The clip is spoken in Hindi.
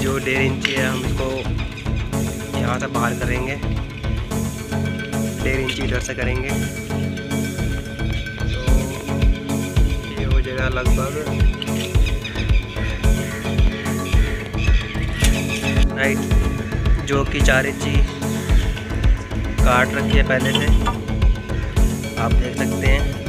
जो डेढ़ इंची है, हम इसको यहाँ से बाहर करेंगे। डेढ़ इंची इधर से करेंगे। तो ये हो जाएगा लगभग राइट जो कि चार इंची काट रखी है पहले से। आप देख सकते हैं।